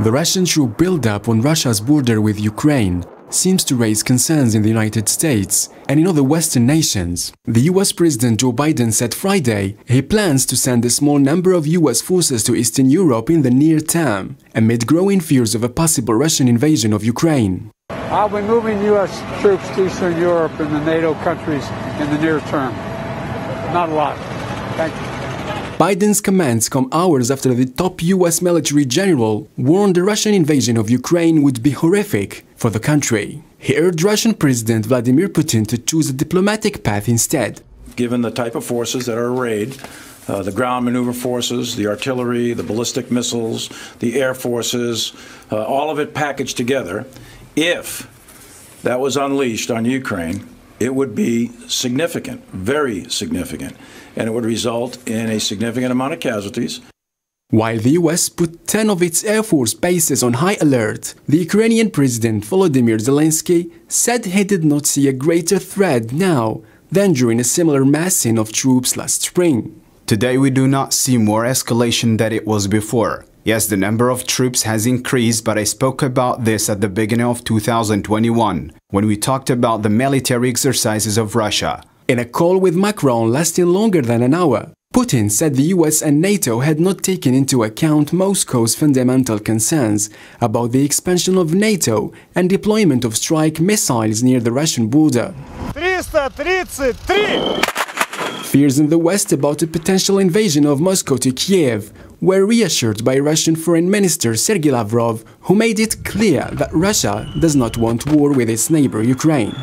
The Russian troop buildup on Russia's border with Ukraine seems to raise concerns in the United States and in other Western nations. The US President Joe Biden said Friday he plans to send a small number of US forces to Eastern Europe in the near term, amid growing fears of a possible Russian invasion of Ukraine. I'll be moving U.S. troops to Eastern Europe and the NATO countries in the near term. Not a lot. Thank you. Biden's comments come hours after the top US military general warned the Russian invasion of Ukraine would be horrific for the country. He urged Russian President Vladimir Putin to choose a diplomatic path instead. Given the type of forces that are arrayed, uh, the ground maneuver forces, the artillery, the ballistic missiles, the air forces, uh, all of it packaged together, if that was unleashed on Ukraine, it would be significant, very significant, and it would result in a significant amount of casualties. While the US put 10 of its Air Force bases on high alert, the Ukrainian President Volodymyr Zelensky said he did not see a greater threat now than during a similar massing of troops last spring. Today we do not see more escalation than it was before. Yes, the number of troops has increased, but I spoke about this at the beginning of 2021, when we talked about the military exercises of Russia. In a call with Macron lasting longer than an hour, Putin said the US and NATO had not taken into account Moscow's fundamental concerns about the expansion of NATO and deployment of strike missiles near the Russian border. 333! Fears in the West about a potential invasion of Moscow to Kiev were reassured by Russian Foreign Minister Sergei Lavrov, who made it clear that Russia does not want war with its neighbor Ukraine.